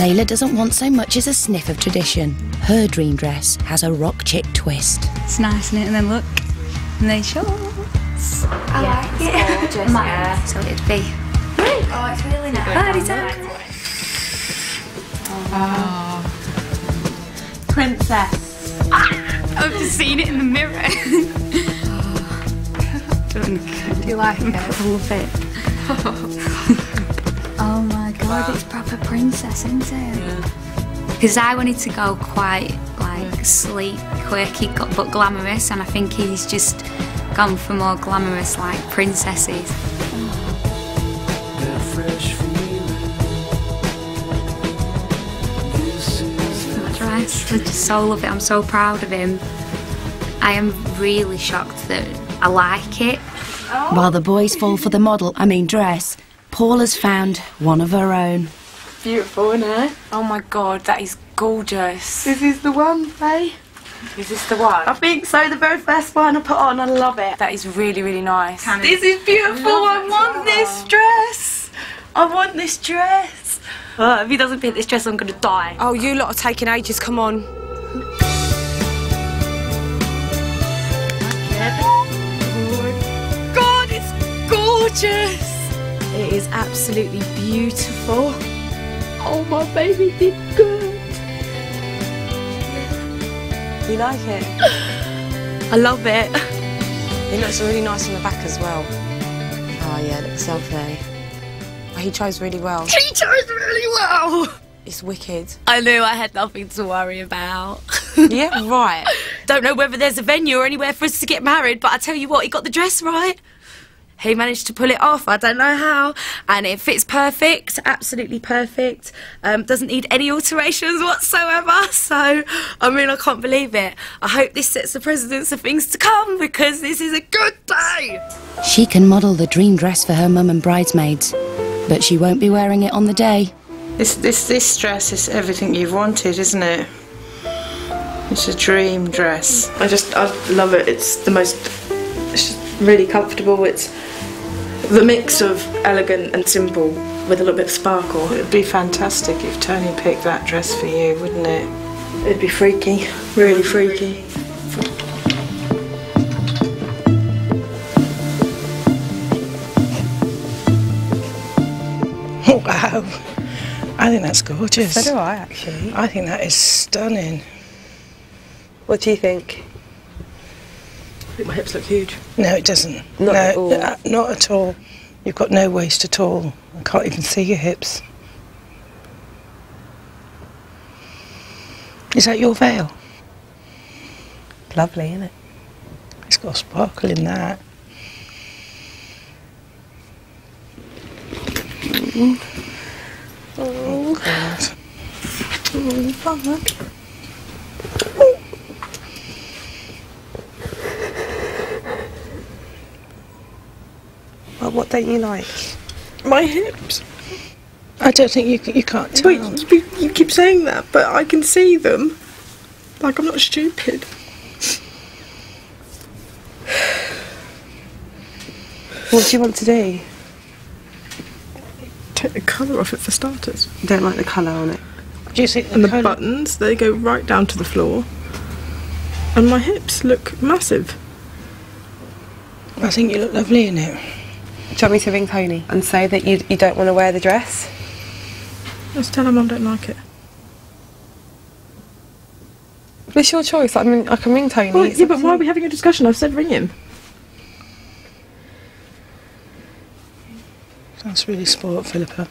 Layla doesn't want so much as a sniff of tradition. Her dream dress has a rock chick twist. It's nice, isn't it? And then look, and then shorts. I like it. Gorgeous, yeah. So it'd be. Oh, it's really nice. Oh, Princess. I've just seen it in the mirror. Do you like it? I love it. oh my god, it's proper princess, isn't it? Because I wanted to go quite like sleek, quirky, gu- but glamorous, and I think he's just gone for more glamorous, like princesses. That dress, I just so love it. I'm so proud of him. I am really shocked that I like it. While the boys fall for the model, I mean dress, Paula's found one of her own. Beautiful, isn't it? Oh my god, that is gorgeous. This is the one, Faye. Is this the one? I think so. The very first one I put on, I love it. That is really, really nice. This is beautiful. I, want this dress. I want this dress. Oh, if he doesn't fit this dress, I'm gonna die. Oh, you lot are taking ages, come on. God, it's gorgeous. It is absolutely beautiful. Oh, my baby did good. You like it? I love it. It looks really nice on the back as well. Oh yeah, looks lovely. Oh, he chose really well. He chose really well. It's wicked. I knew I had nothing to worry about. yeah, right. Don't know whether there's a venue or anywhere for us to get married, but I tell you what, he got the dress right. He managed to pull it off. I don't know how, and it fits perfect, absolutely perfect. Um, doesn't need any alterations whatsoever. So, I mean, I can't believe it. I hope this sets the precedence of things to come because this is a good day. She can model the dream dress for her mum and bridesmaids, but she won't be wearing it on the day. This, this, this dress is everything you've wanted, isn't it? It's a dream dress. I just I love it. It's the most it's just really comfortable. It's the mix of elegant and simple with a little bit of sparkle. It'd be fantastic if Tony picked that dress for you, wouldn't it? It'd be freaky, really freaky. Oh, wow. I think that's gorgeous. So do I actually. I think that is stunning. What do you think? I think my hips look huge. No, it doesn't. Not no, at all. uh, not at all. You've got no waist at all. I can't even see your hips. Is that your veil? Lovely, isn't it? It's got a sparkle in that. Oh, God. Well, what don't you like? My hips. I don't think you you can't tell. But you, you keep saying that, but I can see them. Like I'm not stupid. What do you want to do? Take the colour off it for starters. Don't like the colour on it. Do you think the And the buttons, they go right down to the floor. And my hips look massive. I think you look lovely in it. Do you want me to ring Tony and say that you, you don't want to wear the dress? Just tell him I don't like it. It's your choice. I mean, I can ring Tony. Well, yeah, but why are we having a discussion? I've said ring him. That's really sport, Philippa.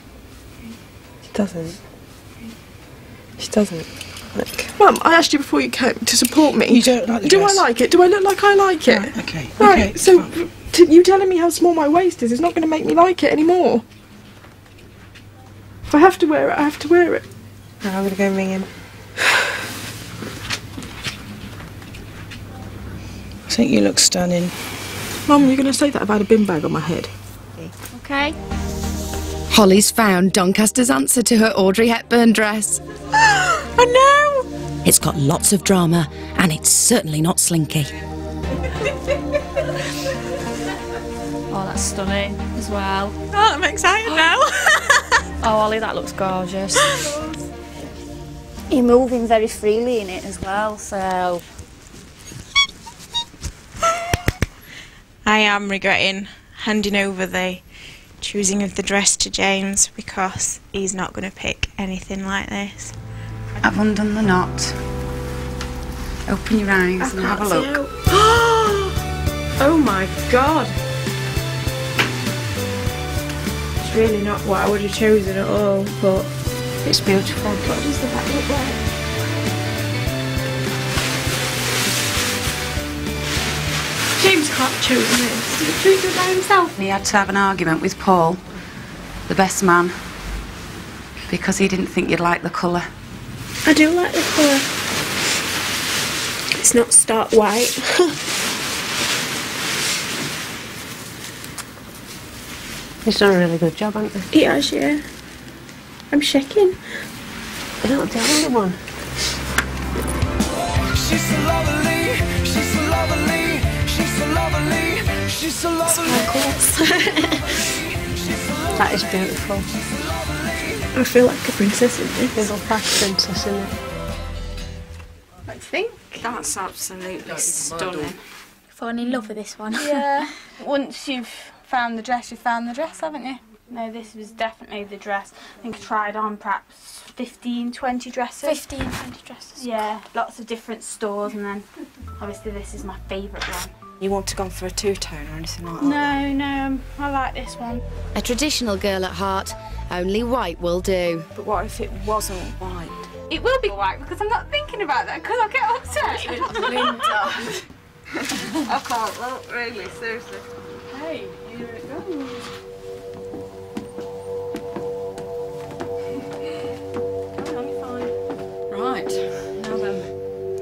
She doesn't. She doesn't. Look. Mum, I asked you before you came to support me. You don't like the Do dress? I like it? Do I look like I like it? Right, okay, Right, okay, so fine. t- you telling me how small my waist is is not going to make me like it anymore. If I have to wear it, I have to wear it. Now I'm going to go and ring him. I think you look stunning. Mum, you're going to say that about a bin bag on my head. Okay. Holly's found Doncaster's answer to her Audrey Hepburn dress. I know. It's got lots of drama, and it's certainly not slinky. That's stunning as well. Oh, I'm excited now. Oh, Ollie, that looks gorgeous. You're moving very freely in it as well, so I am regretting handing over the choosing of the dress to James because he's not going to pick anything like this. I've undone the knot. Open your eyes and have a look. oh my god! Really not what I would have chosen at all, but It's beautiful. what does the back look like? James can't have chosen this. He chose it by himself. He had to have an argument with Paul, the best man, because he didn't think you'd like the colour. I do like the colour. It's not stark white. He's done a really good job, hasn't he? he has, yeah. I'm shaking. You're not the only one. She's so lovely, she's so lovely, she's so lovely, she's so lovely. That is beautiful. I feel like a princess in this. Little fat princess in it. What do you think? That's absolutely stunning. falling in love with this one. Yeah. Once you've found the dress, you've found the dress, haven't you? No, this was definitely the dress. I think I tried on perhaps 15, 20 dresses. 15, 20 dresses. Yeah, lots of different stores, and then obviously this is my favourite one. You want to go for a two-tone or anything like that? No, no, um, I like this one. A traditional girl at heart, only white will do. But what if it wasn't white? It will be white because I'm not thinking about that because I'll get upset. I can't look, really, seriously.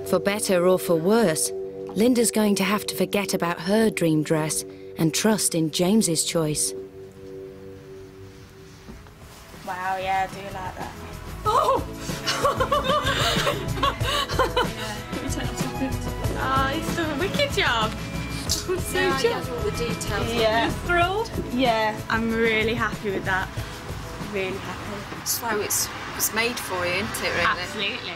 For better or for worse, Linda's going to have to forget about her dream dress and trust in James's choice. Wow, yeah, I do like that. Oh, ah, he's done a wicked job. So the details. Yeah. thrilled? Yeah, I'm really happy with that. Really happy. So it's, it's made for you, isn't it, really? Absolutely.